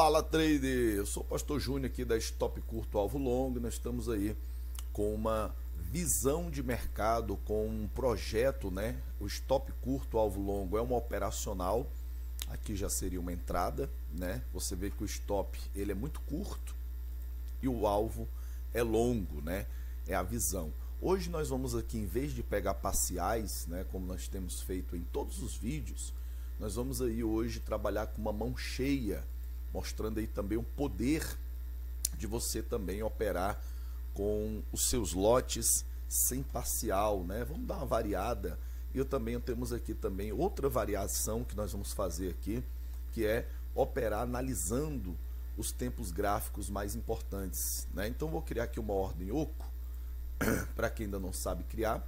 Fala trader, eu sou o Pastor Júnior aqui da Stop Curto Alvo Longo nós estamos aí com uma visão de mercado, com um projeto, né? O Stop Curto Alvo Longo é uma operacional, aqui já seria uma entrada, né? Você vê que o stop ele é muito curto e o alvo é longo, né? É a visão. Hoje nós vamos aqui, em vez de pegar parciais, né? Como nós temos feito em todos os vídeos, nós vamos aí hoje trabalhar com uma mão cheia, mostrando aí também o poder de você também operar com os seus lotes sem parcial, né? Vamos dar uma variada. E eu também temos aqui também outra variação que nós vamos fazer aqui, que é operar analisando os tempos gráficos mais importantes, né? Então vou criar aqui uma ordem oco para quem ainda não sabe criar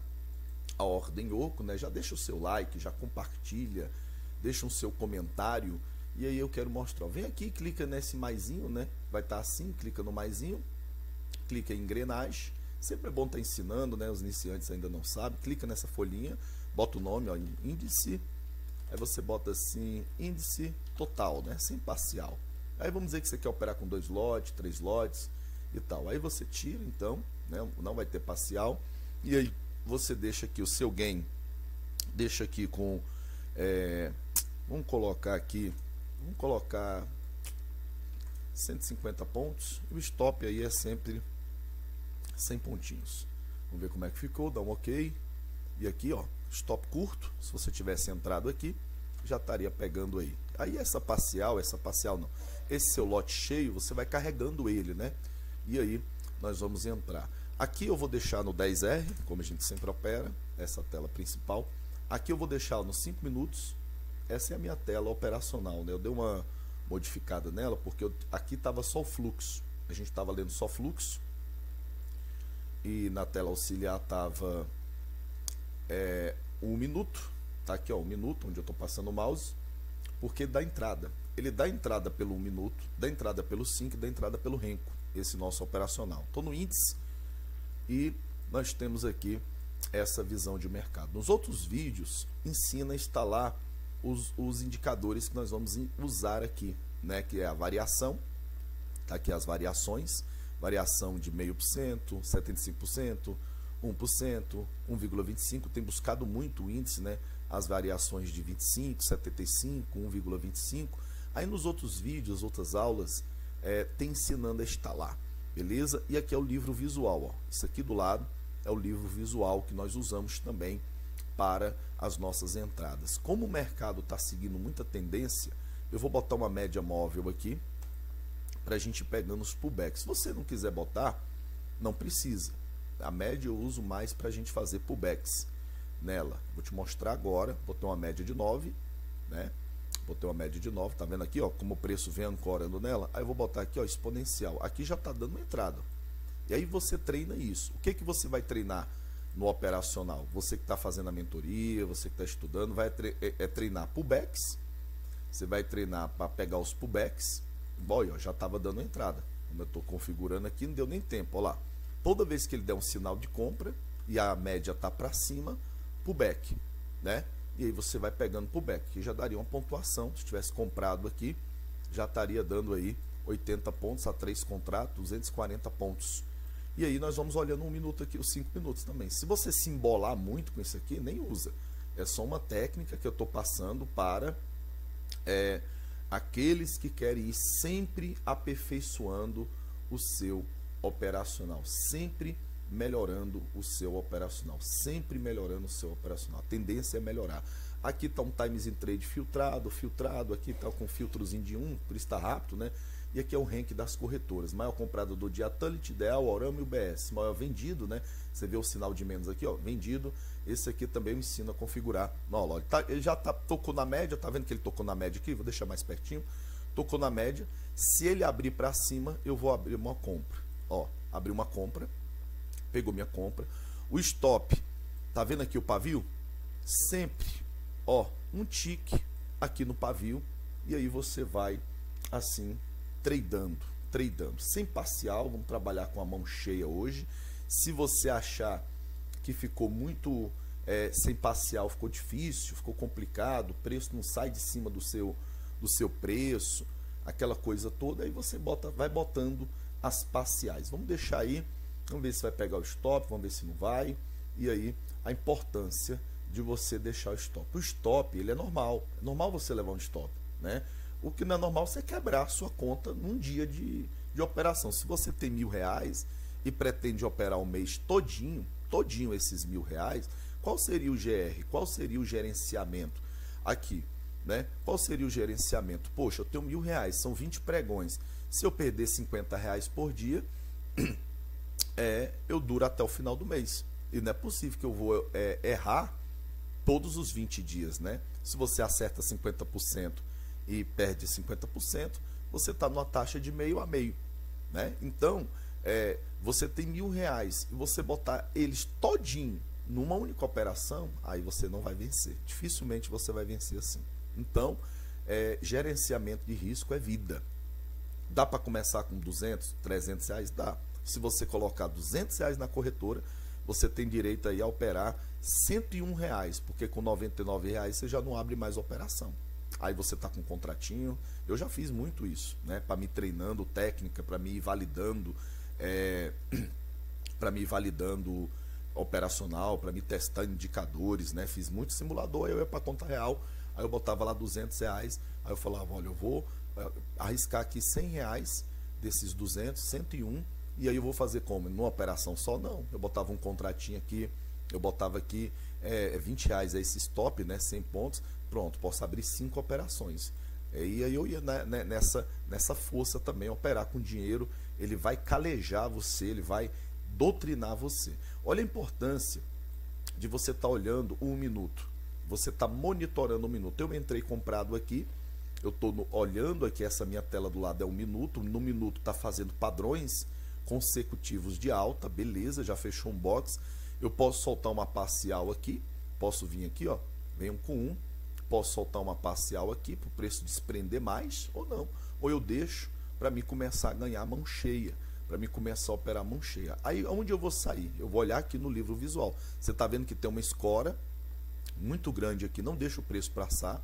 a ordem oco, né? Já deixa o seu like, já compartilha, deixa um seu comentário e aí eu quero mostrar. Vem aqui, clica nesse maisinho, né? Vai estar tá assim, clica no maisinho, clica em engrenagem. Sempre é bom estar tá ensinando, né? Os iniciantes ainda não sabem. Clica nessa folhinha, bota o nome, ó, índice. Aí você bota assim, índice total, né? Sem parcial. Aí vamos dizer que você quer operar com dois lotes, três lotes e tal. Aí você tira, então, né? Não vai ter parcial. E aí você deixa aqui o seu gain, deixa aqui com é, Vamos colocar aqui, vamos colocar 150 pontos. O stop aí é sempre 100 pontinhos. Vamos ver como é que ficou, dá um ok. E aqui, ó, stop curto. Se você tivesse entrado aqui, já estaria pegando aí. Aí essa parcial, essa parcial não. Esse seu lote cheio, você vai carregando ele, né? E aí nós vamos entrar. Aqui eu vou deixar no 10R, como a gente sempre opera, essa tela principal. Aqui eu vou deixar nos 5 minutos essa é a minha tela operacional, né? Eu dei uma modificada nela porque eu, aqui estava só o fluxo. A gente estava lendo só fluxo e na tela auxiliar estava é, um minuto. Tá aqui ó, um minuto onde eu estou passando o mouse, porque dá entrada. Ele dá entrada pelo 1 um minuto, dá entrada pelo 5, dá entrada pelo renco, esse nosso operacional. Estou no índice e nós temos aqui essa visão de mercado. Nos outros vídeos, ensina a instalar os, os indicadores que nós vamos usar aqui, né? Que é a variação, tá aqui as variações, variação de meio por cento, 75%, 1%, 1,25%, tem buscado muito o índice, né? As variações de 25, 75, 1,25. Aí nos outros vídeos, outras aulas, é, tem ensinando a instalar, beleza? E aqui é o livro visual, ó. Isso aqui do lado é o livro visual que nós usamos também para as nossas entradas. Como o mercado está seguindo muita tendência, eu vou botar uma média móvel aqui para a gente pegando os pullbacks. Se você não quiser botar, não precisa. A média eu uso mais para a gente fazer pullbacks nela. Vou te mostrar agora. Vou ter uma média de 9, né? Vou ter uma média de 9, tá vendo aqui, ó, como o preço vem ancorando nela? Aí eu vou botar aqui, ó, exponencial. Aqui já está dando uma entrada. E aí você treina isso. O que que você vai treinar? No operacional. Você que está fazendo a mentoria, você que está estudando, vai tre é, é treinar pullbacks. Você vai treinar para pegar os pullbacks. Boy, ó, já estava dando entrada. Como eu estou configurando aqui, não deu nem tempo. Olha lá. Toda vez que ele der um sinal de compra e a média está para cima, pullback, né? E aí você vai pegando pullback, que já daria uma pontuação. Se tivesse comprado aqui, já estaria dando aí 80 pontos a três contratos, 240 pontos e aí nós vamos olhando um minuto aqui, os cinco minutos também. Se você se embolar muito com isso aqui, nem usa. É só uma técnica que eu estou passando para é, aqueles que querem ir sempre aperfeiçoando o seu operacional, sempre melhorando o seu operacional, sempre melhorando o seu operacional. A tendência é melhorar. Aqui está um times in trade filtrado, filtrado, aqui está com filtrozinho de 1, por isso está rápido, né? E aqui é o rank das corretoras. Maior comprado do dia Tulit, Ideal, Orama e UBS. Maior vendido, né? Você vê o sinal de menos aqui, ó, vendido. Esse aqui também eu ensino a configurar. Ó, ele, tá, ele já tá, tocou na média, tá vendo que ele tocou na média aqui? Vou deixar mais pertinho. Tocou na média. Se ele abrir para cima, eu vou abrir uma compra. Ó, abri uma compra. Pegou minha compra. O stop, tá vendo aqui o pavio? Sempre, ó, um tique aqui no pavio. E aí você vai assim tradando, tradando, sem parcial, vamos trabalhar com a mão cheia hoje. Se você achar que ficou muito é, sem parcial, ficou difícil, ficou complicado, o preço não sai de cima do seu, do seu preço, aquela coisa toda, aí você bota, vai botando as parciais. Vamos deixar aí, vamos ver se vai pegar o stop, vamos ver se não vai. E aí a importância de você deixar o stop. O stop, ele é normal. É normal você levar um stop, né? O que não é normal você quebrar a sua conta num dia de, de operação. Se você tem mil reais e pretende operar o mês todinho, todinho esses mil reais, qual seria o GR? Qual seria o gerenciamento? Aqui, né? Qual seria o gerenciamento? Poxa, eu tenho mil reais, são 20 pregões. Se eu perder 50 reais por dia, é, eu duro até o final do mês. E não é possível que eu vou é, errar todos os 20 dias, né? Se você acerta 50% e perde 50%, você está numa taxa de meio a meio, né? Então, é, você tem mil reais e você botar eles todinho numa única operação, aí você não vai vencer. Dificilmente você vai vencer assim. Então, é, gerenciamento de risco é vida. Dá para começar com 200, 300 reais? Dá. Se você colocar 200 reais na corretora, você tem direito aí a operar 101 reais, porque com 99 reais você já não abre mais operação. Aí você está com um contratinho. Eu já fiz muito isso, né? Para me treinando técnica, para me validando, é, para me validando operacional, para me testar indicadores, né? Fiz muito simulador, eu ia para conta real Aí eu botava lá 200 reais, aí eu falava, olha, eu vou eh, arriscar aqui 100 reais desses 200, 101, e aí eu vou fazer como? Numa operação só? Não. Eu botava um contratinho aqui, eu botava aqui é, 20 reais, é esse stop, né, 100 pontos, pronto, posso abrir cinco operações. E aí eu ia né, né, nessa, nessa força também, operar com dinheiro, ele vai calejar você, ele vai doutrinar você. Olha a importância de você estar tá olhando um minuto você está monitorando um minuto. Eu entrei comprado aqui, eu estou olhando aqui, essa minha tela do lado é um minuto, no minuto está fazendo padrões consecutivos de alta, beleza, já fechou um box. Eu posso soltar uma parcial aqui, posso vir aqui, ó, venho com um, posso soltar uma parcial aqui para o preço desprender mais ou não. Ou eu deixo para mim começar a ganhar mão cheia, para mim começar a operar mão cheia. Aí onde eu vou sair? Eu vou olhar aqui no livro visual. Você está vendo que tem uma escora muito grande aqui, não deixa o preço passar.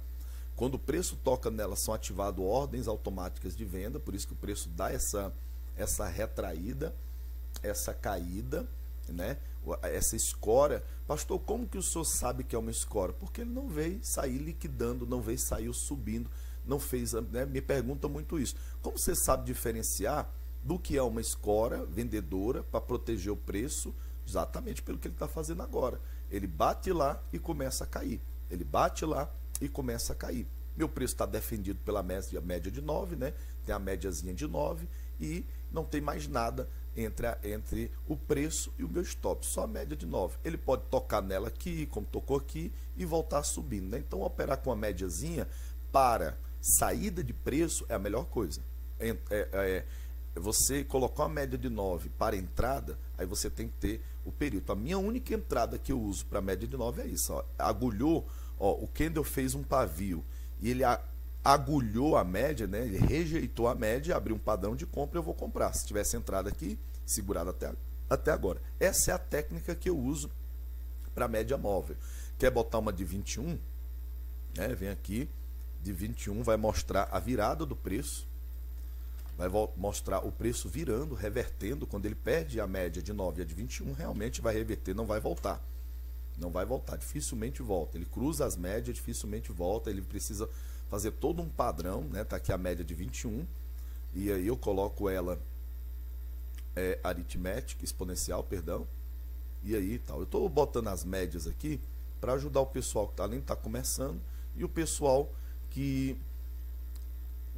Quando o preço toca nela, são ativadas ordens automáticas de venda, por isso que o preço dá essa, essa retraída, essa caída, né? Essa escora. Pastor, como que o senhor sabe que é uma escora? Porque ele não veio sair liquidando, não veio sair subindo, não fez. Né? Me pergunta muito isso. Como você sabe diferenciar do que é uma escora vendedora para proteger o preço? Exatamente pelo que ele está fazendo agora. Ele bate lá e começa a cair. Ele bate lá e começa a cair. Meu preço está defendido pela média de 9, né? Tem a médiazinha de 9 e não tem mais nada entre, entre o preço e o meu stop, só a média de 9. Ele pode tocar nela aqui, como tocou aqui, e voltar subindo. Né? Então, operar com a médiazinha para saída de preço é a melhor coisa. É, é, é, você colocar uma média de 9 para entrada, aí você tem que ter o período. A minha única entrada que eu uso para média de 9 é isso. Ó. Agulhou, ó, o Kendall fez um pavio e ele a, agulhou a média, né? ele rejeitou a média, abriu um padrão de compra, eu vou comprar. Se tivesse entrado aqui, segurado até, até agora. Essa é a técnica que eu uso para média móvel. Quer botar uma de 21? Né? Vem aqui, de 21 vai mostrar a virada do preço vai mostrar o preço virando, revertendo, quando ele perde a média de 9 a de 21, realmente vai reverter, não vai voltar. Não vai voltar, dificilmente volta. Ele cruza as médias, dificilmente volta, ele precisa fazer todo um padrão, né? Tá aqui a média de 21, e aí eu coloco ela é, aritmética, exponencial, perdão, e aí tal. Eu estou botando as médias aqui para ajudar o pessoal que tá, além de estar tá começando e o pessoal que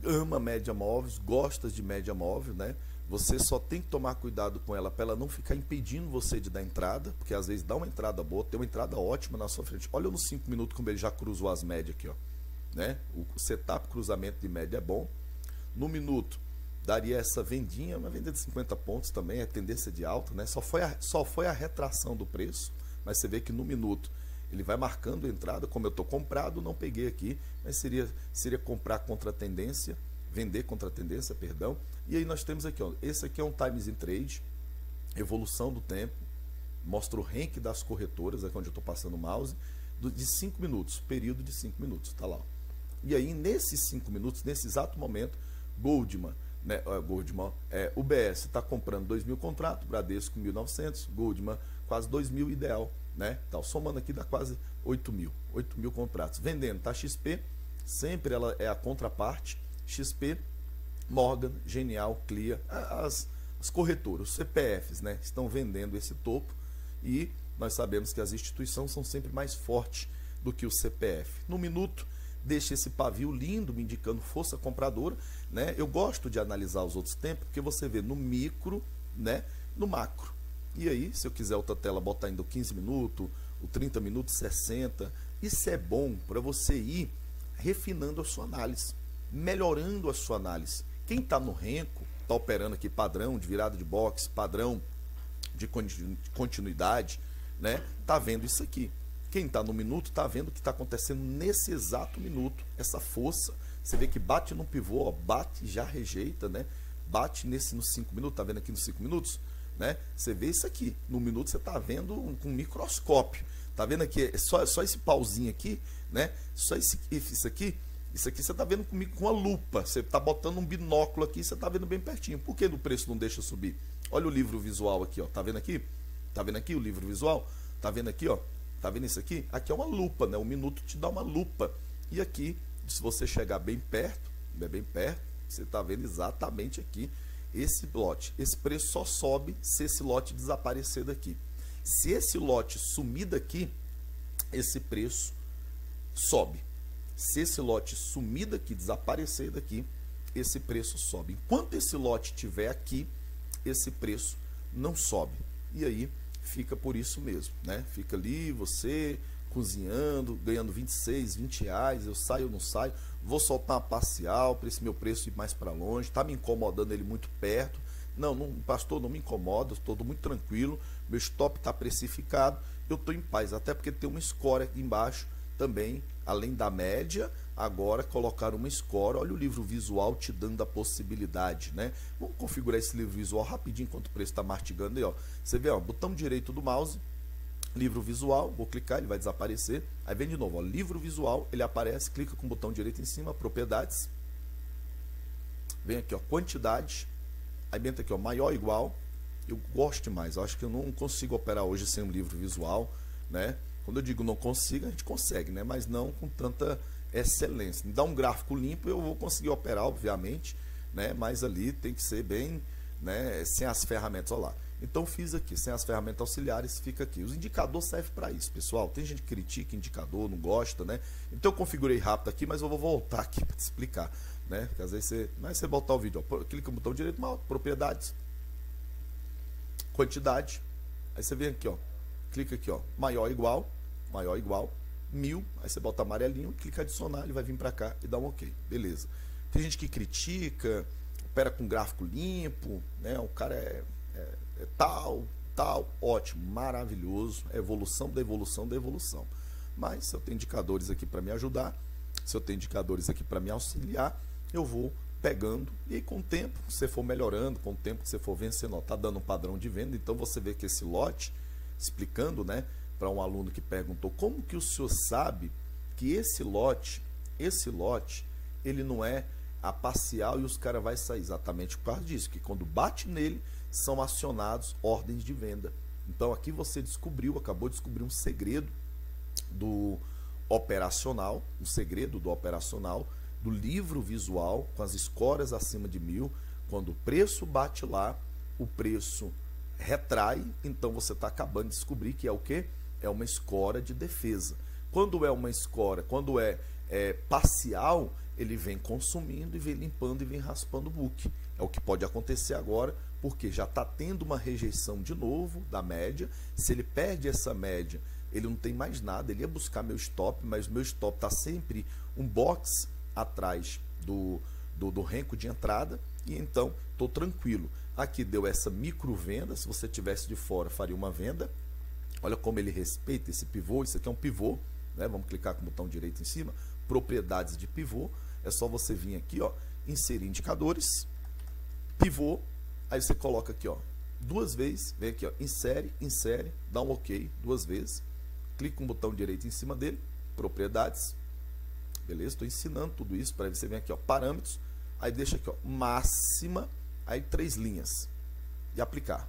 ama média móveis, gosta de média móvel, né? Você só tem que tomar cuidado com ela para ela não ficar impedindo você de dar entrada, porque às vezes dá uma entrada boa, tem uma entrada ótima na sua frente. Olha nos 5 minutos como ele já cruzou as médias aqui, ó. Né? O setup cruzamento de média é bom. No minuto daria essa vendinha, uma venda de 50 pontos também, é tendência de alta, né? Só foi a, só foi a retração do preço, mas você vê que no minuto ele vai marcando a entrada, como eu estou comprado, não peguei aqui, mas seria, seria comprar contra a tendência, vender contra a tendência, perdão. E aí nós temos aqui, ó, esse aqui é um Times in Trade, evolução do tempo, mostra o rank das corretoras, aqui onde eu estou passando o mouse, de 5 minutos, período de 5 minutos, tá lá. E aí, nesses 5 minutos, nesse exato momento, Goldman, né, Goldman, é, UBS está comprando 2 mil contratos, Bradesco 1.900, Goldman quase 2 mil ideal, né? Então, somando aqui dá quase 8 mil, 8 mil contratos. Vendendo, tá XP, sempre ela é a contraparte, XP, Morgan, Genial, Clear, as, as corretoras, os CPFs, né? Estão vendendo esse topo e nós sabemos que as instituições são sempre mais fortes do que o CPF. No minuto, deixa esse pavio lindo, me indicando força compradora. Né? Eu gosto de analisar os outros tempos, porque você vê no micro, né? no macro. E aí, se eu quiser outra tela, botar ainda 15 minutos, o 30 minutos, 60. Isso é bom para você ir refinando a sua análise, melhorando a sua análise. Quem está no renco, está operando aqui padrão de virada de boxe, padrão de continuidade, né? Tá vendo isso aqui. Quem está no minuto está vendo o que está acontecendo nesse exato minuto. Essa força. Você vê que bate no pivô, ó, bate já rejeita, né? Bate nesse nos 5 minutos, tá vendo aqui nos 5 minutos? Né? Você vê isso aqui. No minuto você está vendo com um microscópio. Tá vendo aqui? É só, só esse pauzinho aqui, né? Só esse, isso aqui. Isso aqui você está vendo comigo com a lupa. Você está botando um binóculo aqui, você está vendo bem pertinho. Por que o preço não deixa subir? Olha o livro visual aqui, ó. Tá vendo aqui? Tá vendo aqui o livro visual? Tá vendo aqui, ó? Tá vendo isso aqui? Aqui é uma lupa, né? Um minuto te dá uma lupa. E aqui, se você chegar bem perto, é bem perto, você está vendo exatamente aqui esse lote. Esse preço só sobe se esse lote desaparecer daqui. Se esse lote sumir daqui, esse preço sobe. Se esse lote sumir daqui, desaparecer daqui, esse preço sobe. Enquanto esse lote estiver aqui, esse preço não sobe. E aí fica por isso mesmo, né? Fica ali você cozinhando, ganhando 26, 20 reais, eu saio ou não saio, vou soltar uma parcial para esse meu preço ir mais para longe, está me incomodando ele muito perto. Não, não, pastor, não me incomoda, estou muito tranquilo, meu stop está precificado, eu estou em paz, até porque tem uma score aqui embaixo também, além da média, agora colocar uma score. Olha o livro visual te dando a possibilidade, né? Vamos configurar esse livro visual rapidinho enquanto o preço está mastigando aí, ó. Você vê, ó, botão direito do mouse, livro visual, vou clicar, ele vai desaparecer. Aí vem de novo, ó, livro visual, ele aparece, clica com o botão direito em cima, propriedades. Vem aqui, ó, quantidade. Aí vem aqui, ó, maior igual. Eu gosto demais, eu acho que eu não consigo operar hoje sem um livro visual, né? Quando eu digo não consigo, a gente consegue, né? Mas não com tanta excelência. Me dá um gráfico limpo, eu vou conseguir operar, obviamente, né? Mas ali tem que ser bem, né? Sem as ferramentas, olha lá. Então fiz aqui, sem as ferramentas auxiliares, fica aqui. Os indicadores servem para isso, pessoal. Tem gente que critica indicador, não gosta, né? Então eu configurei rápido aqui, mas eu vou voltar aqui para te explicar, né? Porque às vezes você, mas você botar o vídeo, ó, clica no botão direito, mal, propriedades, quantidade. Aí você vem aqui, ó, clica aqui, ó, maior igual, maior igual, mil, aí você bota amarelinho, clica adicionar, ele vai vir para cá e dá um ok, beleza. Tem gente que critica, opera com gráfico limpo, né? O cara é, é, é tal, tal, ótimo, maravilhoso, é evolução da evolução da evolução. Mas se eu tenho indicadores aqui para me ajudar, se eu tenho indicadores aqui para me auxiliar, eu vou pegando e com o tempo você for melhorando, com o tempo que você for vencendo, está dando um padrão de venda, então você vê que esse lote, explicando, né, para um aluno que perguntou como que o senhor sabe que esse lote, esse lote, ele não é a parcial e os caras vai sair exatamente por causa disso, que quando bate nele são acionados ordens de venda. Então aqui você descobriu, acabou de descobrir um segredo do operacional, um segredo do operacional, do livro visual com as escoras acima de mil, quando o preço bate lá, o preço retrai, então você está acabando de descobrir que é o que? É uma escora de defesa. Quando é uma escora, quando é, é parcial, ele vem consumindo e vem limpando e vem raspando o book. É o que pode acontecer agora, porque já está tendo uma rejeição de novo da média. Se ele perde essa média, ele não tem mais nada. Ele ia buscar meu stop, mas meu stop está sempre um box atrás do, do, do renco de entrada. E então estou tranquilo. Aqui deu essa micro venda. Se você tivesse de fora, faria uma venda Olha como ele respeita esse pivô. Isso aqui é um pivô. Né? Vamos clicar com o botão direito em cima. Propriedades de pivô. É só você vir aqui, ó, inserir indicadores, pivô. Aí você coloca aqui, ó, duas vezes. Vem aqui, ó, insere, insere, dá um OK duas vezes. Clica com o botão direito em cima dele. Propriedades. Beleza? Estou ensinando tudo isso para você ver aqui, ó, parâmetros. aí deixa aqui, ó, máxima, aí três linhas. E aplicar.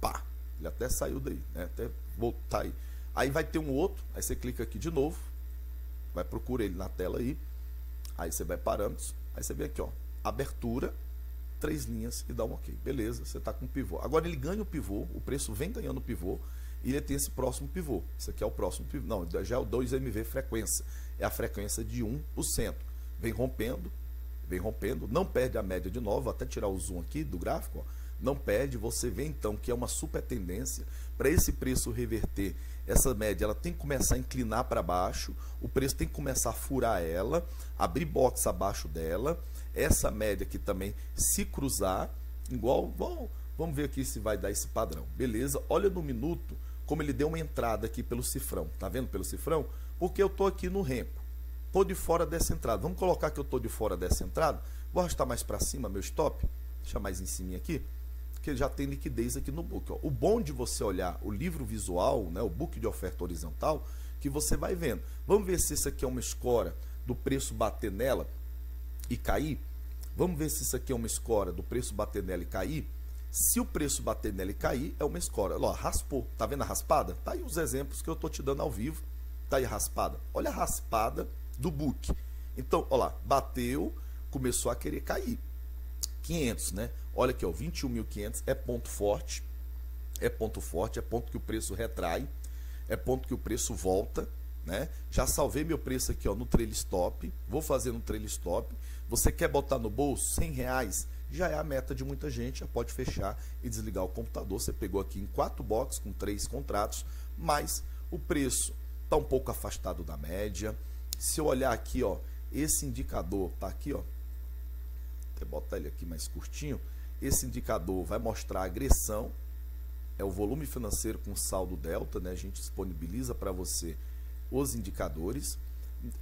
Pá. Ele até saiu daí, né? Até voltar aí. Aí vai ter um outro, aí você clica aqui de novo, vai procurar ele na tela aí. Aí você vai parâmetros, aí você vê aqui, ó, abertura, três linhas e dá um OK. Beleza, você está com pivô. Agora ele ganha o pivô, o preço vem ganhando o pivô e ele tem esse próximo pivô. Isso aqui é o próximo pivô. Não, já é o 2MV frequência. É a frequência de 1%. Vem rompendo, vem rompendo, não perde a média de novo, vou até tirar o zoom aqui do gráfico, ó, não perde, você vê então que é uma super tendência para esse preço reverter essa média ela tem que começar a inclinar para baixo, o preço tem que começar a furar ela, abrir box abaixo dela, essa média aqui também se cruzar, igual, bom, vamos ver aqui se vai dar esse padrão. Beleza? Olha no minuto como ele deu uma entrada aqui pelo cifrão. Tá vendo pelo cifrão? Porque eu tô aqui no renco. Tô de fora dessa entrada. Vamos colocar que eu tô de fora dessa entrada. Vou arrastar mais para cima meu stop. Deixa mais em cima aqui que já tem liquidez aqui no book. Ó. O bom de você olhar o livro visual, né, o book de oferta horizontal, que você vai vendo. Vamos ver se isso aqui é uma escora do preço bater nela e cair. Vamos ver se isso aqui é uma escora do preço bater nela e cair. Se o preço bater nela e cair, é uma escora. Olha, raspou. Tá vendo a raspada? Tá aí os exemplos que eu tô te dando ao vivo. Tá aí a raspada. Olha a raspada do book. Então, olha lá, bateu, começou a querer cair. 500, né? Olha aqui, ó, 21.500 é ponto forte, é ponto forte, é ponto que o preço retrai, é ponto que o preço volta, né? Já salvei meu preço aqui, ó, no trail stop, vou fazer no trail stop. Você quer botar no bolso 100 reais? Já é a meta de muita gente, já pode fechar e desligar o computador. Você pegou aqui em quatro boxes com três contratos, mas o preço está um pouco afastado da média. Se eu olhar aqui, ó, esse indicador tá aqui, ó. Vou botar ele aqui mais curtinho esse indicador vai mostrar agressão, é o volume financeiro com saldo delta, né? A gente disponibiliza para você os indicadores.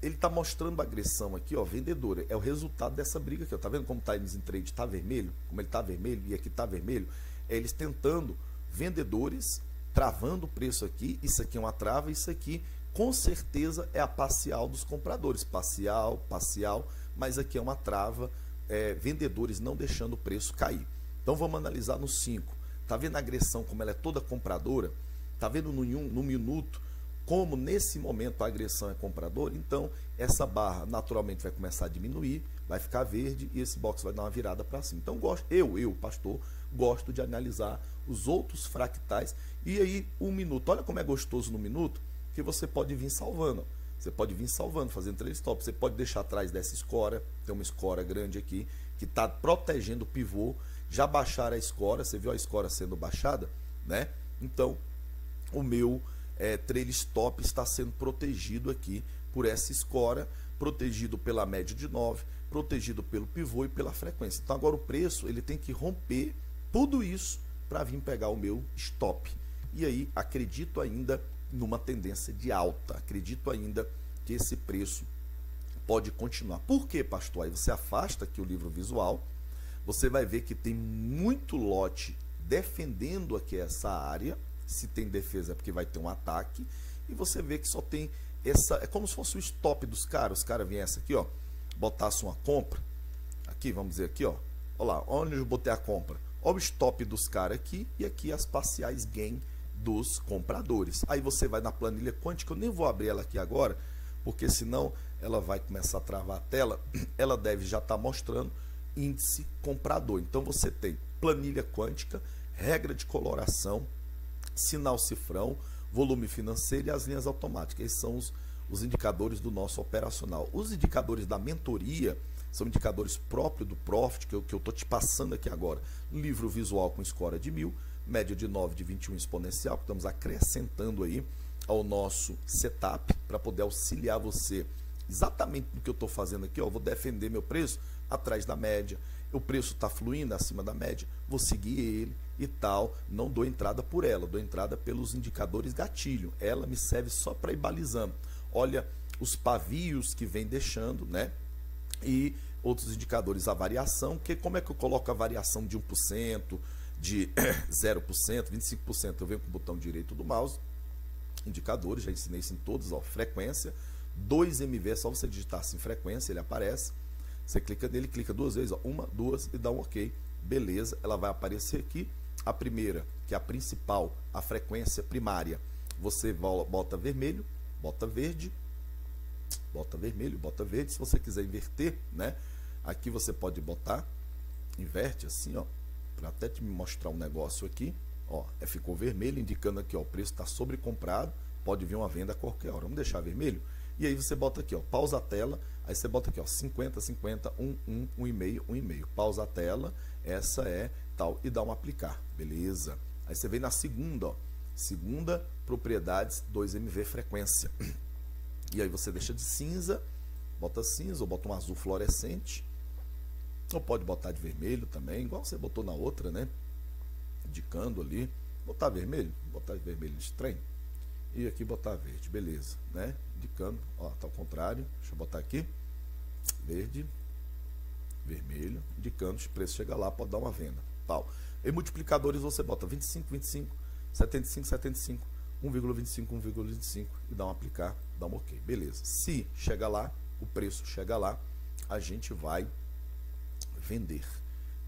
Ele está mostrando agressão aqui, ó, vendedora. É o resultado dessa briga aqui, ó. Tá vendo como o Times in Trade está vermelho? Como ele está vermelho e aqui está vermelho? É eles tentando, vendedores, travando o preço aqui. Isso aqui é uma trava, isso aqui com certeza é a parcial dos compradores. Parcial, parcial, mas aqui é uma trava é, vendedores não deixando o preço cair. Então vamos analisar no 5. Está vendo a agressão como ela é toda compradora? Está vendo no, no minuto como nesse momento a agressão é compradora? Então essa barra naturalmente vai começar a diminuir, vai ficar verde e esse box vai dar uma virada para cima. Então gosto, eu, eu, pastor, gosto de analisar os outros fractais. E aí, um minuto, olha como é gostoso no minuto, que você pode vir salvando. Você pode vir salvando, fazendo três tops. Você pode deixar atrás dessa escora, tem uma escora grande aqui, que está protegendo o pivô. Já baixar a escora, você viu a escora sendo baixada, né? Então, o meu é, trail stop está sendo protegido aqui por essa escora, protegido pela média de 9, protegido pelo pivô e pela frequência. Então, agora o preço ele tem que romper tudo isso para vir pegar o meu stop. E aí, acredito ainda numa tendência de alta. Acredito ainda que esse preço pode continuar. Por que, pastor? Aí você afasta aqui o livro visual, você vai ver que tem muito lote defendendo aqui essa área. Se tem defesa é porque vai ter um ataque. E você vê que só tem essa. É como se fosse o stop dos caras. Os caras viessem aqui, ó, botassem uma compra. Aqui, vamos dizer aqui, ó. Olha lá, onde eu botei a compra? Olha o stop dos caras aqui e aqui as parciais gain dos compradores. Aí você vai na planilha quântica, eu nem vou abrir ela aqui agora, porque senão ela vai começar a travar a tela. Ela deve já estar tá mostrando índice comprador. Então você tem planilha quântica, regra de coloração, sinal cifrão, volume financeiro e as linhas automáticas. Esses são os, os indicadores do nosso operacional. Os indicadores da mentoria são indicadores próprios do Profit, que eu estou te passando aqui agora. Livro visual com escora de mil, média de 9 de 21 exponencial, que estamos acrescentando aí ao nosso setup para poder auxiliar você exatamente no que eu estou fazendo aqui. Ó, vou defender meu preço atrás da média. O preço está fluindo acima da média, vou seguir ele e tal. Não dou entrada por ela, dou entrada pelos indicadores gatilho. Ela me serve só para ir balizando. Olha os pavios que vem deixando, né? E outros indicadores, a variação, que como é que eu coloco a variação de 1%, de 0%, 25%. Eu venho com o botão direito do mouse, indicadores, já ensinei isso em todos, ó, frequência, 2MV, é só você digitar assim frequência, ele aparece. Você clica nele, clica duas vezes, ó, uma, duas e dá um OK. Beleza, ela vai aparecer aqui. A primeira, que é a principal, a frequência primária, você bota vermelho, bota verde, bota vermelho, bota verde. Se você quiser inverter, né? Aqui você pode botar, inverte assim, ó, até te mostrar um negócio aqui. Ó, é, ficou vermelho, indicando aqui, ó, o preço está sobrecomprado, pode vir uma venda a qualquer hora. Vamos deixar vermelho? E aí você bota aqui, ó, pausa a tela, aí você bota aqui, ó, 50, 50, 1, 1, 1,5, 1,5. Pausa a tela, essa é tal, e dá um aplicar, beleza? Aí você vem na segunda, ó, segunda, propriedades 2MV frequência. E aí você deixa de cinza, bota cinza ou bota um azul fluorescente. Ou pode botar de vermelho também, igual você botou na outra, né? Indicando ali. Botar vermelho, botar de vermelho de trem. E aqui botar verde, beleza, né? Indicando, ó, tá ao contrário. Deixa eu botar aqui. Verde, vermelho, indicando os preços chega lá, pode dar uma venda, tal. Em multiplicadores você bota 25, 25, 75, 75, 1,25, 1,25 e dá um aplicar, dá um ok. Beleza. Se chega lá, o preço chega lá, a gente vai vender,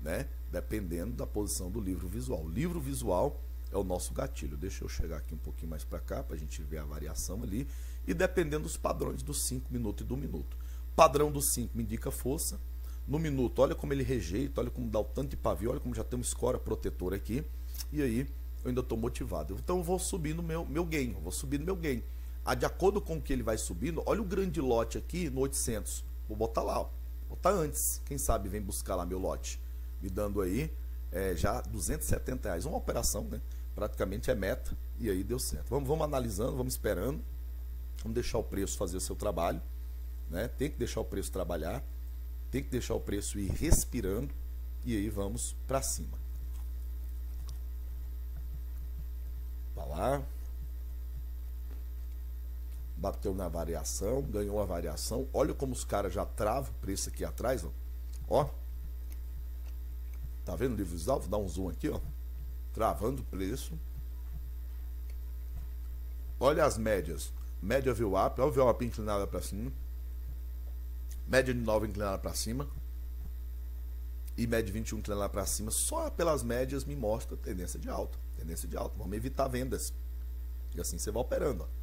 né? Dependendo da posição do livro visual. O livro visual é o nosso gatilho. Deixa eu chegar aqui um pouquinho mais para cá para a gente ver a variação ali. E dependendo dos padrões dos 5 minutos e do minuto. Padrão do 5 me indica força. No minuto, olha como ele rejeita, olha como dá o tanto de pavio, olha como já tem uma escora protetora aqui. E aí, eu ainda estou motivado. Então eu vou subindo meu, meu gain, vou subindo meu gain. Ah, de acordo com o que ele vai subindo, olha o grande lote aqui no 800. Vou botar lá, ó. Botar antes. Quem sabe vem buscar lá meu lote. Me dando aí é, já 270 reais. Uma operação, né? Praticamente é meta. E aí deu certo. Vamos, vamos analisando, vamos esperando. Vamos deixar o preço fazer o seu trabalho. Né? Tem que deixar o preço trabalhar. Tem que deixar o preço ir respirando. E aí vamos para cima. Tá lá. Bateu na variação, ganhou a variação. Olha como os caras já travam o preço aqui atrás, ó. ó. Tá vendo o livro visual? Vou dar um zoom aqui, ó. Travando o preço. Olha as médias. Média VWAP, olha o VWAP inclinada para cima. Média de 9 inclinada para cima. E média 21 inclinada para cima. Só pelas médias me mostra tendência de alta. Tendência de alta. Vamos evitar vendas. E assim você vai operando. Ó.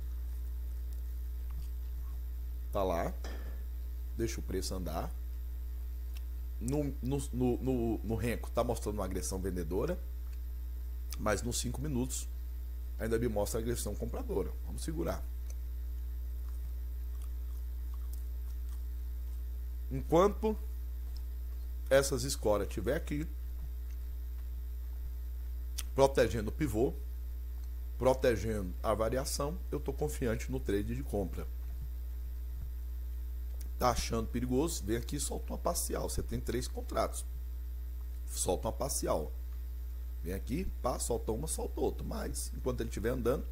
Tá lá. Deixa o preço andar. No, no, no, no, no renco tá mostrando uma agressão vendedora. Mas nos 5 minutos ainda me mostra a agressão compradora. Vamos segurar. Enquanto essas escoras estiver aqui, protegendo o pivô, protegendo a variação, eu estou confiante no trade de compra. Tá achando perigoso? Vem aqui e solta uma parcial. Você tem três contratos. Solta uma parcial. Vem aqui, pá, solta uma, solta outra. Mas, enquanto ele estiver andando,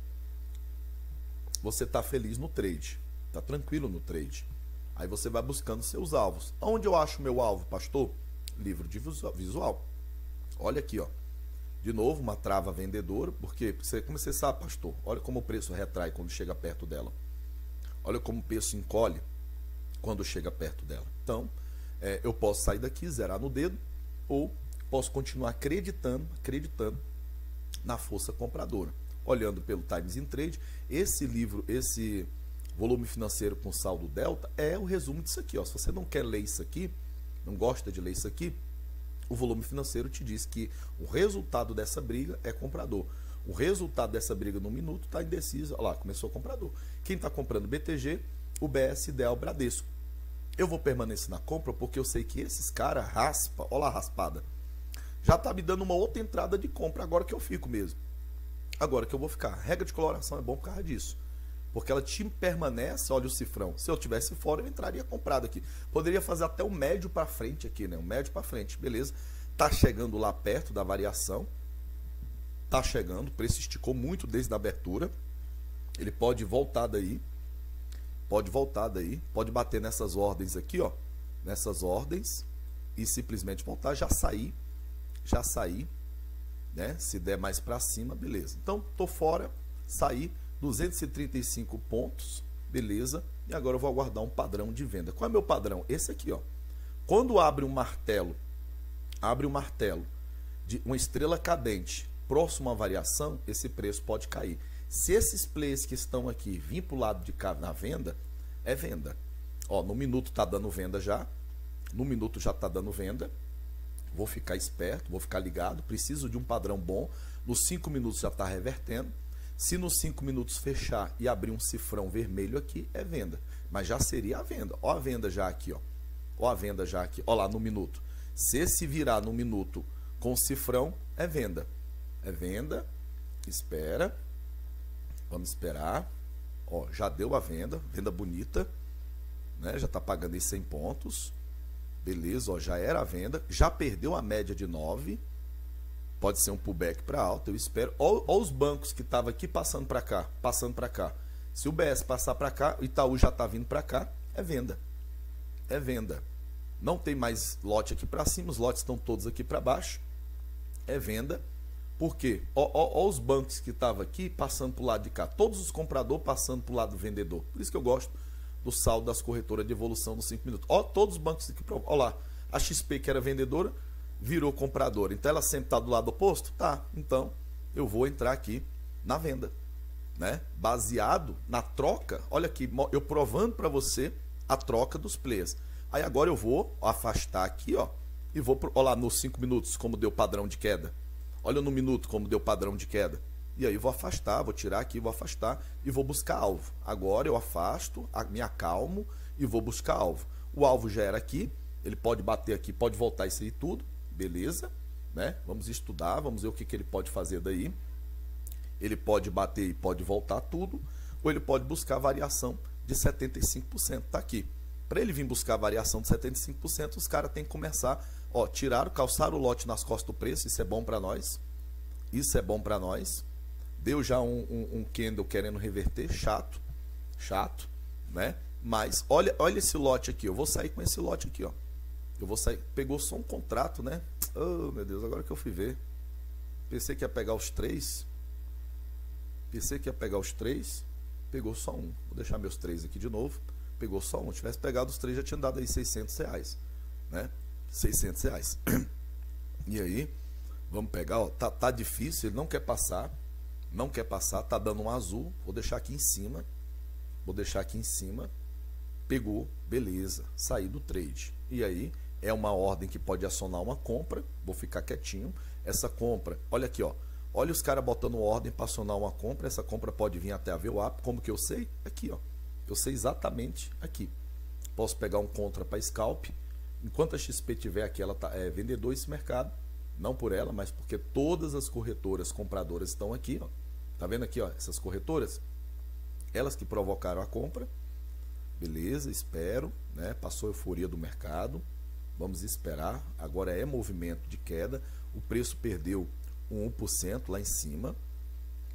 você está feliz no trade. Está tranquilo no trade. Aí você vai buscando seus alvos. Onde eu acho meu alvo, pastor? Livro de visual. Olha aqui, ó. De novo, uma trava vendedora, porque você, como você sabe, pastor, olha como o preço retrai quando chega perto dela. Olha como o preço encolhe quando chega perto dela. Então, é, eu posso sair daqui, zerar no dedo, ou posso continuar acreditando, acreditando na força compradora. Olhando pelo Times in Trade, esse livro, esse volume financeiro com saldo delta é o resumo disso aqui. Ó. Se você não quer ler isso aqui, não gosta de ler isso aqui, o volume financeiro te diz que o resultado dessa briga é comprador. O resultado dessa briga no minuto está indeciso. Olha lá, começou comprador. Quem está comprando BTG, o BSD, o Bradesco. Eu vou permanecer na compra porque eu sei que esses caras raspa, olha lá a raspada. Já está me dando uma outra entrada de compra agora que eu fico mesmo. Agora que eu vou ficar. Regra de coloração é bom por causa disso. Porque ela te permanece, olha o cifrão. Se eu tivesse fora, eu entraria comprado aqui. Poderia fazer até o médio para frente aqui, né? O médio para frente, beleza? Tá chegando lá perto da variação. Tá chegando, o preço esticou muito desde a abertura. Ele pode voltar daí. Pode voltar daí, pode bater nessas ordens aqui, ó, nessas ordens e simplesmente voltar, já sair, já sair, né? Se der mais para cima, beleza. Então, tô fora, sair 235 pontos, beleza? E agora eu vou aguardar um padrão de venda. Qual é meu padrão? Esse aqui, ó. Quando abre um martelo, abre um martelo de uma estrela cadente próximo à variação, esse preço pode cair. Se esses players que estão aqui vir para o lado de cá na venda, é venda. Ó, no minuto está dando venda já. No minuto já está dando venda. Vou ficar esperto, vou ficar ligado. Preciso de um padrão bom. Nos 5 minutos já está revertendo. Se nos 5 minutos fechar e abrir um cifrão vermelho aqui, é venda. Mas já seria a venda. Ó a venda já aqui, ó. Ó a venda já aqui. Ó lá no minuto. Se esse virar no minuto com cifrão, é venda. É venda. Espera. Vamos esperar. Ó, já deu a venda. Venda bonita. Né? Já está pagando em 100 pontos. Beleza, ó, já era a venda. Já perdeu a média de 9. Pode ser um pullback para alta, eu espero. Olha os bancos que estavam aqui passando para cá, passando para cá. Se o BS passar para cá, o Itaú já está vindo para cá, é venda. É venda. Não tem mais lote aqui para cima, os lotes estão todos aqui para baixo. É venda. Por quê? Olha os bancos que estavam aqui passando para o lado de cá. Todos os compradores passando para o lado do vendedor. Por isso que eu gosto do saldo das corretoras de evolução nos 5 minutos. Olha todos os bancos aqui. Olha lá. A XP, que era vendedora, virou compradora. Então ela sempre está do lado oposto? Tá. Então eu vou entrar aqui na venda. Né? Baseado na troca. Olha aqui, eu provando para você a troca dos players. Aí agora eu vou afastar aqui, ó, e vou olha lá nos 5 minutos como deu padrão de queda. Olha no minuto como deu padrão de queda. E aí vou afastar, vou tirar aqui, vou afastar e vou buscar alvo. Agora eu afasto, me acalmo e vou buscar alvo. O alvo já era aqui, ele pode bater aqui, pode voltar isso aí tudo, beleza? Né? Vamos estudar, vamos ver o que, que ele pode fazer daí. Ele pode bater e pode voltar tudo, ou ele pode buscar variação de 75%. Tá aqui. Para ele vir buscar variação de 75%, os caras têm que começar, ó, tirar, calçar o lote nas costas do preço, isso é bom para nós. Isso é bom para nós. Deu já um, um, um candle querendo reverter, chato, chato, né? Mas olha, olha esse lote aqui, eu vou sair com esse lote aqui, ó. Eu vou sair, pegou só um contrato, né? Oh, meu Deus, agora que eu fui ver. Pensei que ia pegar os três. Pensei que ia pegar os três. Pegou só um. Vou deixar meus três aqui de novo pegou só um. Se tivesse pegado os três, já tinha dado aí 600 reais. Né? 600 reais. E aí, vamos pegar, ó, tá, tá difícil, ele não quer passar. Não quer passar, tá dando um azul. Vou deixar aqui em cima. Vou deixar aqui em cima. Pegou, beleza. Saí do trade. E aí, é uma ordem que pode acionar uma compra. Vou ficar quietinho. Essa compra, olha aqui, ó. Olha os caras botando ordem para acionar uma compra. Essa compra pode vir até a VWAP. Como que eu sei? Aqui, ó. Eu sei exatamente aqui. Posso pegar um contra para scalp. Enquanto a XP tiver aqui, ela tá, é vendedor esse mercado. Não por ela, mas porque todas as corretoras compradoras estão aqui. Ó. Tá vendo aqui, ó, essas corretoras? Elas que provocaram a compra. Beleza, espero. Né? Passou a euforia do mercado. Vamos esperar. Agora é movimento de queda. O preço perdeu um 1% lá em cima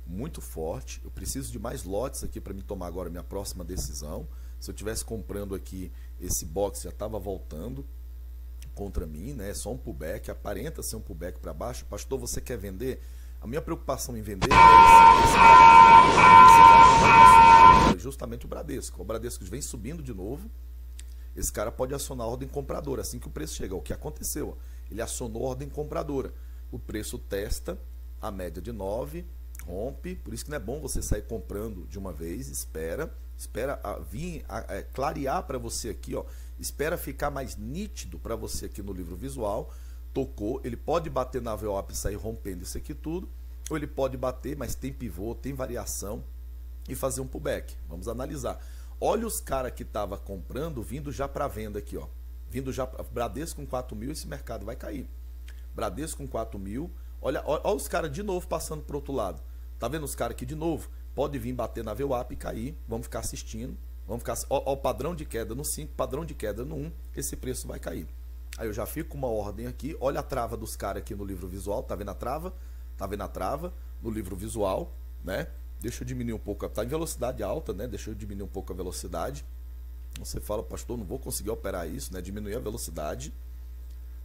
muito forte. Eu preciso de mais lotes aqui para me tomar agora minha próxima decisão. Se eu tivesse comprando aqui esse box já estava voltando contra mim, né? É só um pullback, aparenta ser um pullback para baixo. Pastor, você quer vender? A minha preocupação em vender é justamente o Bradesco. O Bradesco vem subindo de novo. Esse cara pode acionar a ordem compradora assim que o preço chega. O que aconteceu? Ele acionou a ordem compradora. O preço testa a média de 9 rompe, por isso que não é bom você sair comprando de uma vez, espera, espera a, vir a, a, clarear para você aqui, ó, espera ficar mais nítido para você aqui no livro visual, tocou, ele pode bater na VWAP e sair rompendo isso aqui tudo, ou ele pode bater, mas tem pivô, tem variação e fazer um pullback. Vamos analisar. Olha os caras que tava comprando vindo já para venda aqui, ó. Vindo já Bradesco com 4 mil, esse mercado vai cair. Bradesco com 4 mil. Olha, olha, olha os caras de novo passando para outro lado. Tá vendo os caras aqui de novo? Pode vir bater na VWAP e cair. Vamos ficar assistindo. Vamos ficar. Ó, ó, o padrão de queda no 5, padrão de queda no 1. Esse preço vai cair. Aí eu já fico com uma ordem aqui. Olha a trava dos caras aqui no livro visual. Tá vendo a trava? Tá vendo a trava no livro visual, né? Deixa eu diminuir um pouco. Tá em velocidade alta, né? Deixa eu diminuir um pouco a velocidade. Você fala, pastor, não vou conseguir operar isso, né? Diminuir a velocidade.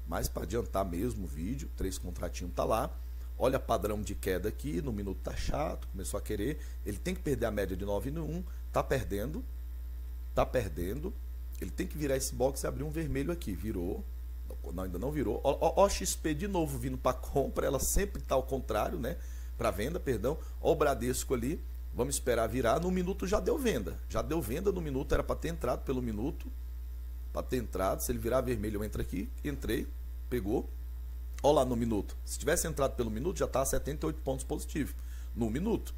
Mas para adiantar mesmo o vídeo, três contratinhos tá lá. Olha padrão de queda aqui, no minuto tá chato, começou a querer. Ele tem que perder a média de 9 no 1, tá perdendo. Tá perdendo. Ele tem que virar esse box e abrir um vermelho aqui. Virou. Não, ainda não virou. Ó, ó, XP de novo vindo para compra. Ela sempre está ao contrário, né? Para venda, perdão. Ó o Bradesco ali. Vamos esperar virar. No minuto já deu venda. Já deu venda no minuto. Era para ter entrado pelo minuto. Para ter entrado. Se ele virar vermelho, eu entro aqui. Entrei. Pegou. Ó lá no minuto. Se tivesse entrado pelo minuto, já está a 78 pontos positivo. No minuto.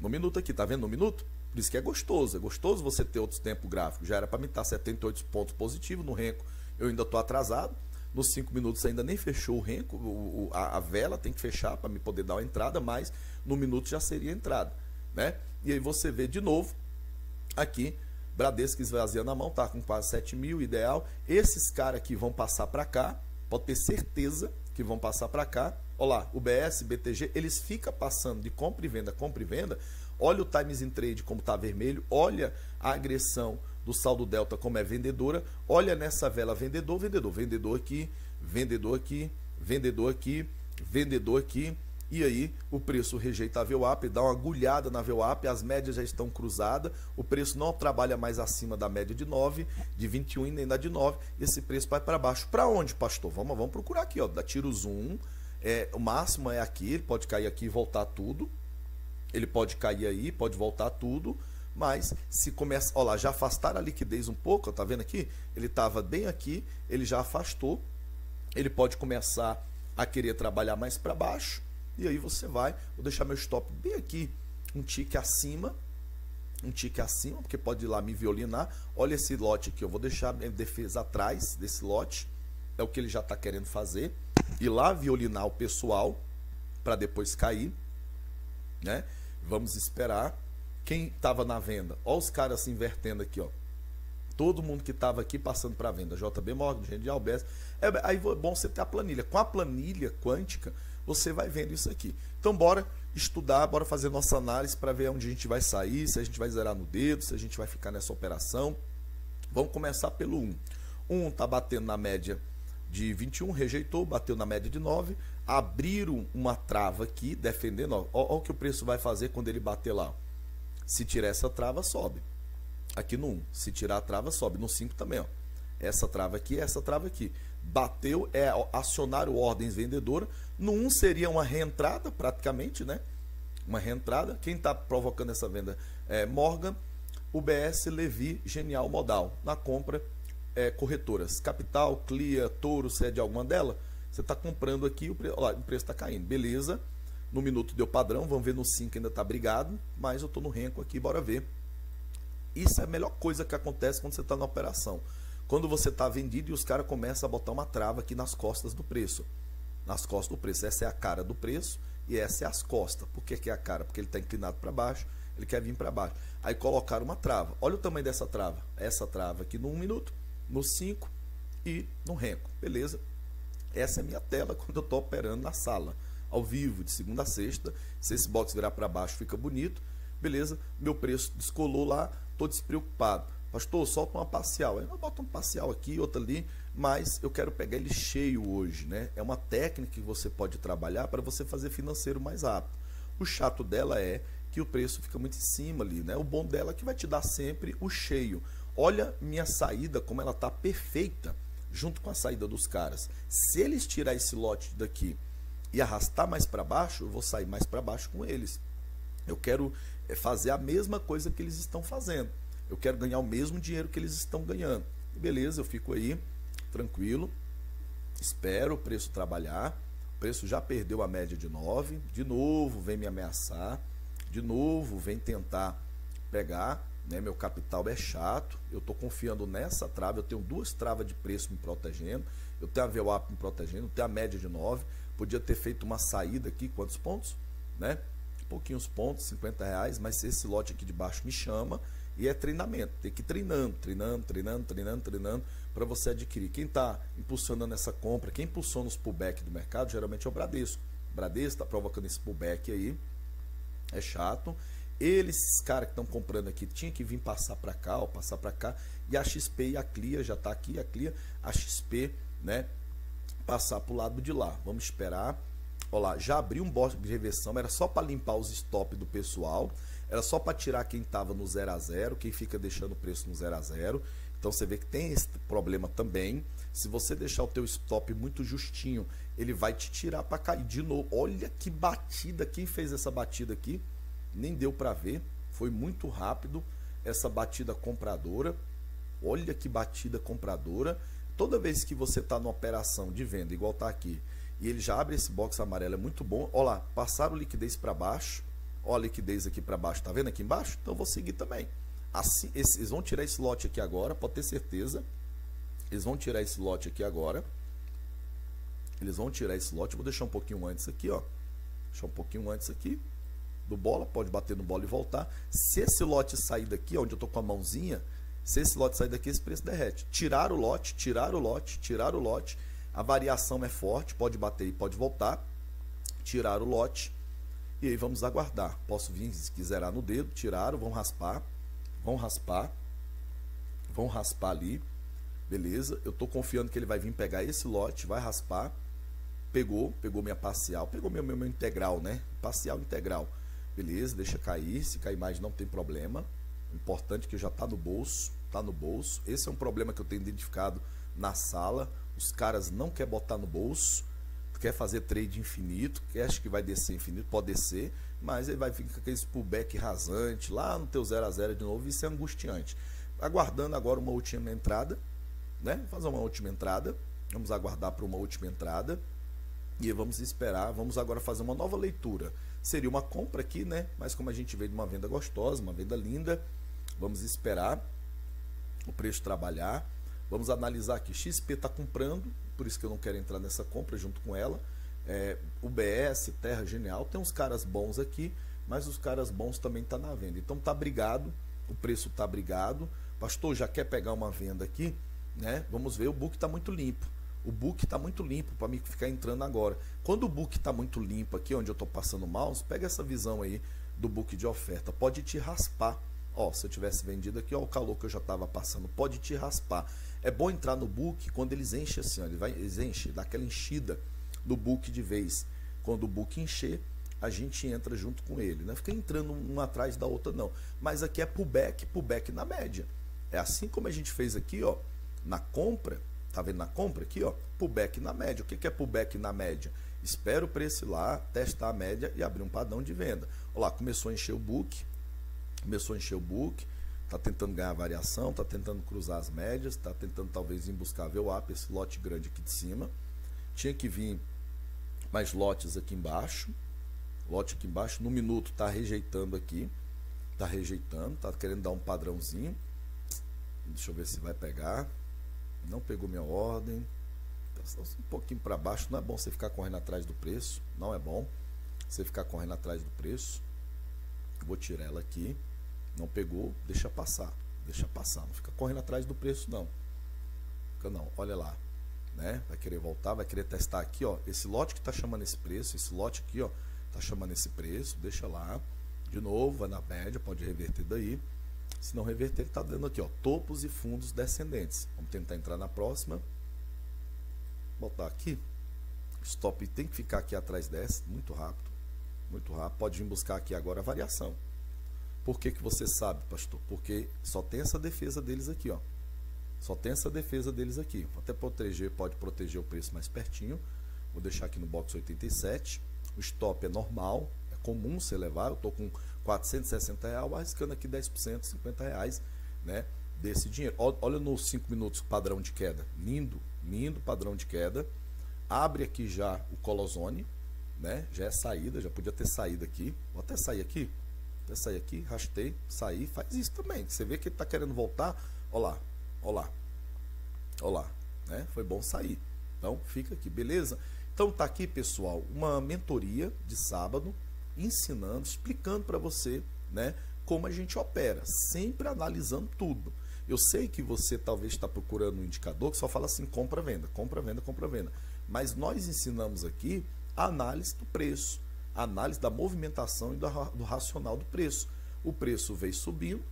No minuto aqui, tá vendo no minuto? Por isso que é gostoso. É gostoso você ter outros tempos gráficos. Já era para mim estar 78 pontos positivo no renco. Eu ainda estou atrasado. Nos 5 minutos ainda nem fechou o renco. O, o, a, a, vela tem que fechar para me poder dar uma entrada, mas no minuto já seria entrada. Né? E aí você vê de novo aqui. Bradesco esvazia na mão, tá com quase 7 mil, ideal. Esses caras aqui vão passar para cá, pode ter certeza que vão passar para cá. Olha lá, o BS, BTG, eles ficam passando de compra e venda, compra e venda, Olha o Times in Trade como está vermelho. Olha a agressão do saldo delta como é vendedora. Olha nessa vela vendedor, vendedor, vendedor aqui, vendedor aqui, vendedor aqui, vendedor aqui. E aí o preço rejeita a VWAP, dá uma agulhada na VWAP, as médias já estão cruzadas, o preço não trabalha mais acima da média de 9, de 21 e nem da de 9, esse preço vai para baixo. Para onde, pastor? Vamos, vamos procurar aqui, ó, dá tiro zoom, é, o máximo é aqui, ele pode cair aqui e voltar tudo, ele pode cair aí, pode voltar tudo, mas se começa, olha lá, já afastaram a liquidez um pouco, tá vendo aqui? Ele estava bem aqui, ele já afastou, ele pode começar a querer trabalhar mais para baixo, e aí você vai, vou deixar meu stop bem aqui, um tique acima, um tique acima, porque pode ir lá me violinar. Olha esse lote aqui, eu vou deixar minha defesa atrás desse lote, é o que ele já está querendo fazer, e lá violinar o pessoal para depois cair, né? Vamos esperar. Quem estava na venda? Olha os caras se invertendo aqui, ó. Todo mundo que estava aqui passando para venda. JB Morgan, gente de Albes. É, aí é bom você ter a planilha. Com a planilha quântica, você vai vendo isso aqui. Então, bora estudar, bora fazer nossa análise para ver onde a gente vai sair, se a gente vai zerar no dedo, se a gente vai ficar nessa operação. Vamos começar pelo 1. 1 está batendo na média de 21, rejeitou, bateu na média de 9 abriram uma trava aqui, defendendo, ó, o que o preço vai fazer quando ele bater lá. Se tirar essa trava, sobe. Aqui no 1, se tirar a trava, sobe. No 5 também, ó. Essa trava aqui, essa trava aqui. Bateu, é acionar o ordens vendedora. No 1 seria uma reentrada, praticamente, né? Uma reentrada. Quem está provocando essa venda? É Morgan, UBS, Levi, Genial Modal. Na compra, é, corretoras. Capital, Clia, Touro, se é de alguma dela você está comprando aqui, o, pre... Olha, o preço está caindo. Beleza. No minuto deu padrão, vamos ver no 5 ainda está brigado, mas eu estou no renco aqui, bora ver. Isso é a melhor coisa que acontece quando você está na operação. Quando você está vendido e os caras começam a botar uma trava aqui nas costas do preço. Nas costas do preço. Essa é a cara do preço e essa é as costas. Por que, que é a cara? Porque ele está inclinado para baixo, ele quer vir para baixo. Aí colocaram uma trava. Olha o tamanho dessa trava. Essa trava aqui no 1 um minuto, no 5 e no renco. Beleza? Essa é a minha tela quando eu estou operando na sala, ao vivo, de segunda a sexta. Se esse box virar para baixo, fica bonito. Beleza, meu preço descolou lá, estou despreocupado. Pastor, solta uma parcial. Eu boto um parcial aqui, outra ali, mas eu quero pegar ele cheio hoje, né? É uma técnica que você pode trabalhar para você fazer financeiro mais rápido. O chato dela é que o preço fica muito em cima ali, né? O bom dela é que vai te dar sempre o cheio. Olha minha saída como ela está perfeita junto com a saída dos caras. Se eles tirar esse lote daqui e arrastar mais para baixo, eu vou sair mais para baixo com eles. Eu quero eh, fazer a mesma coisa que eles estão fazendo. Eu quero ganhar o mesmo dinheiro que eles estão ganhando. Beleza, eu fico aí tranquilo. Espero o preço trabalhar. O preço já perdeu a média de 9. De novo vem me ameaçar. De novo vem tentar pegar né? Meu capital é chato, eu estou confiando nessa trava, eu tenho duas travas de preço me protegendo, eu tenho a VWAP me protegendo, eu tenho a média de 9, podia ter feito uma saída aqui, quantos pontos? Né? Pouquinhos pontos, 50 reais, mas esse lote aqui de baixo me chama e é treinamento, tem que ir treinando, treinando, treinando, treinando, treinando para você adquirir. Quem está impulsionando essa compra, quem impulsiona os pullback do mercado, geralmente é o Bradesco. O Bradesco está provocando esse pullback aí, é chato eles, caras que estão comprando aqui, tinha que vir passar para cá, ou passar para cá, e a XP e a Clia já está aqui, a Clia, a XP, né, passar para o lado de lá. Vamos esperar. Olha lá, já abriu um box de reversão, era só para limpar os stop do pessoal. Era só para tirar quem estava no 0 a 0, quem fica deixando o preço no 0 a 0. Então você vê que tem esse problema também. Se você deixar o teu stop muito justinho, ele vai te tirar para cair de novo. Olha que batida, quem fez essa batida aqui? Nem deu para ver, foi muito rápido essa batida compradora. Olha que batida compradora. Toda vez que você está numa operação de venda, igual está aqui, e ele já abre esse box amarelo, é muito bom. Olha lá, passaram liquidez para baixo. Olha a liquidez aqui para baixo, tá vendo aqui embaixo? Então vou seguir também. Assim, eles vão tirar esse lote aqui agora, pode ter certeza. Eles vão tirar esse lote aqui agora. Eles vão tirar esse lote. Vou deixar um pouquinho antes aqui, ó. Deixar um pouquinho antes aqui do bola. Pode bater no bola e voltar. Se esse lote sair daqui, onde eu tô com a mãozinha, se esse lote sair daqui, esse preço derrete. Tirar o lote, tirar o lote, tirar o lote. A variação é forte, pode bater e pode voltar. Tirar o lote. E aí vamos aguardar. Posso vir, se quiser, no dedo, tiraram, vão raspar. Vão raspar. Vão raspar ali. Beleza? Eu estou confiando que ele vai vir pegar esse lote, vai raspar. Pegou, pegou minha parcial, pegou meu, meu, meu integral, né? Parcial integral. Beleza, deixa cair. Se cair mais não tem problema. Importante que já está no bolso, está no bolso. Esse é um problema que eu tenho identificado na sala. Os caras não quer botar no bolso, quer fazer trade infinito, quer acha que vai descer infinito, pode descer, mas ele vai ficar com aquele pullback rasante lá no teu 0 a 0 de novo, isso é angustiante. Aguardando agora uma última entrada, né? Fazer uma última entrada. Vamos aguardar para uma última entrada e vamos esperar. Vamos agora fazer uma nova leitura. Seria uma compra aqui, né? Mas como a gente veio de uma venda gostosa, uma venda linda, vamos esperar o preço trabalhar. Vamos analisar aqui. XP está comprando, por isso que eu não quero entrar nessa compra junto com ela. É, UBS, Terra Genial, tem uns caras bons aqui, mas os caras bons também estão tá na venda. Então tá brigado, o preço tá brigado. Pastor, já quer pegar uma venda aqui? né? Vamos ver, o book está muito limpo. O book está muito limpo para mim ficar entrando agora. Quando o book está muito limpo aqui, onde eu estou passando o mouse, pega essa visão aí do book de oferta. Pode te raspar. Ó, se eu tivesse vendido aqui, ó, o calor que eu já estava passando, pode te raspar. É bom entrar no book quando eles enchem assim, ó, ele vai, eles enchem, dá aquela enchida do book de vez. Quando o book encher, a gente entra junto com ele. Não fica entrando uma atrás da outra, não. Mas aqui é pullback, pullback na média. É assim como a gente fez aqui, ó na compra, tá vendo na compra aqui, ó, pullback na média. O que é pullback na média? Espera o preço lá, testar a média e abrir um padrão de venda. Olha lá, começou a encher o book, começou a encher o book, tá tentando ganhar variação, tá tentando cruzar as médias, tá tentando talvez ir buscar ver o up, esse lote grande aqui de cima. Tinha que vir mais lotes aqui embaixo. Lote aqui embaixo, no minuto tá rejeitando aqui. Tá rejeitando, tá querendo dar um padrãozinho. Deixa eu ver se vai pegar não pegou minha ordem, tá um pouquinho para baixo, não é bom você ficar correndo atrás do preço, não é bom você ficar correndo atrás do preço. Vou tirar ela aqui, não pegou, deixa passar, deixa passar, não fica correndo atrás do preço não. Fica não, olha lá, né? Vai querer voltar, vai querer testar aqui, ó, esse lote que está chamando esse preço, esse lote aqui, ó, tá chamando esse preço, deixa lá. De novo, vai na média, pode reverter daí. Se não reverter, ele está dando aqui, ó, topos e fundos descendentes. Vamos tentar entrar na próxima. Botar aqui. Stop tem que ficar aqui atrás dessa, muito rápido. Muito rápido. Pode vir buscar aqui agora a variação. Por que, que você sabe, pastor? Porque só tem essa defesa deles aqui, ó. Só tem essa defesa deles aqui. Até proteger, pode proteger o preço mais pertinho. Vou deixar aqui no box 87. O stop é normal, é comum você levar. Eu estou com 460 reais, arriscando aqui 10%, 50 reais, né? Desse dinheiro. Olha nos 5 minutos padrão de queda. Lindo, lindo padrão de queda. Abre aqui já o colosone, né? Já é saída, já podia ter saído aqui. Vou até sair aqui. Sair aqui, rastei, sair, faz isso também. Você vê que ele está querendo voltar. Olha lá, olha lá. Olha lá, né? Foi bom sair. Então, fica aqui, beleza? Então tá aqui, pessoal, uma mentoria de sábado, ensinando, explicando para você, né, como a gente opera, sempre analisando tudo. Eu sei que você talvez está procurando um indicador que só fala assim, compra, venda, compra, venda, compra, venda. Mas nós ensinamos aqui a análise do preço, análise da movimentação e do, racional do preço. O preço veio subindo,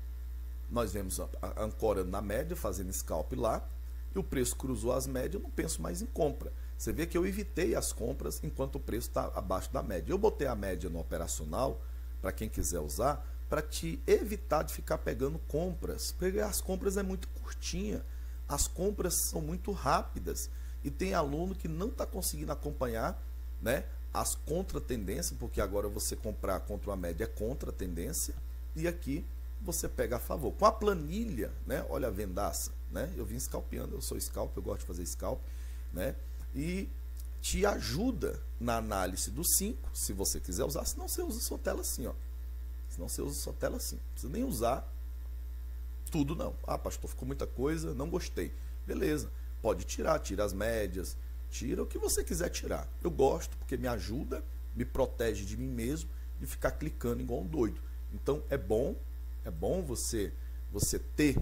nós vemos ancorando na média, fazendo scalp lá, e o preço cruzou as médias, eu não penso mais em compra. Você vê que eu evitei as compras enquanto o preço está abaixo da média. Eu botei a média no operacional, para quem quiser usar, para te evitar de ficar pegando compras. Porque as compras é muito curtinha, as compras são muito rápidas e tem aluno que não está conseguindo acompanhar, né? As contratendências, porque agora você comprar contra uma média é contra tendência e aqui você pega a favor. Com a planilha, né? Olha a vendaça, né? Eu vim scalpeando, eu sou scalp, eu gosto de fazer scalp, né? E te ajuda na análise do 5, se você quiser usar, senão você usa sua tela assim, ó. Senão você usa sua tela assim. Não precisa nem usar tudo não. Ah, pastor, ficou muita coisa, não gostei. Beleza. Pode tirar, tira as médias, tira o que você quiser tirar. Eu gosto porque me ajuda, me protege de mim mesmo de ficar clicando igual um doido. Então é bom, é bom você você ter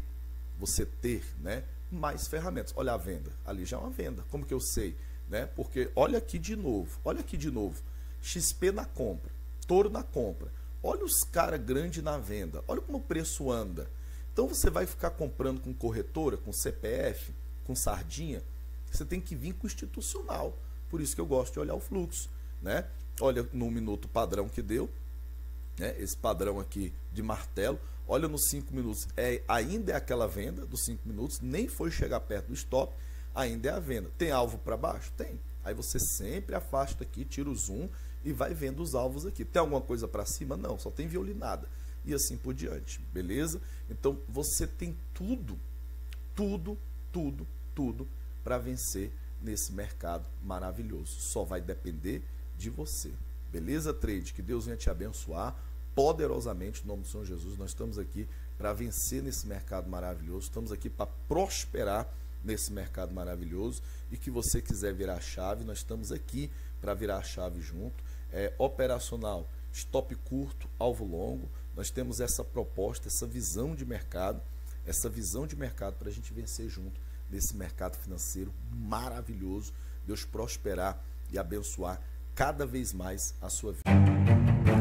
você ter, né, mais ferramentas. Olha a venda, ali já é uma venda. Como que eu sei? né? Porque olha aqui de novo, olha aqui de novo. XP na compra, touro na compra. Olha os caras grandes na venda. Olha como o preço anda. Então você vai ficar comprando com corretora, com CPF, com sardinha. Você tem que vir com institucional. Por isso que eu gosto de olhar o fluxo, né? Olha no minuto padrão que deu, né? Esse padrão aqui de martelo. Olha nos 5 minutos, é, ainda é aquela venda dos 5 minutos, nem foi chegar perto do stop ainda é a venda. Tem alvo para baixo? Tem. Aí você sempre afasta aqui, tira o zoom e vai vendo os alvos aqui. Tem alguma coisa para cima? Não, só tem violinada. E assim por diante, beleza? Então você tem tudo, tudo, tudo, tudo para vencer nesse mercado maravilhoso. Só vai depender de você. Beleza, trade? Que Deus venha te abençoar poderosamente no nome do Senhor Jesus. Nós estamos aqui para vencer nesse mercado maravilhoso. Estamos aqui para prosperar nesse mercado maravilhoso e que você quiser virar a chave, nós estamos aqui para virar a chave junto. É operacional, stop curto, alvo longo. Nós temos essa proposta, essa visão de mercado, essa visão de mercado para a gente vencer junto nesse mercado financeiro maravilhoso. Deus prosperar e abençoar cada vez mais a sua vida.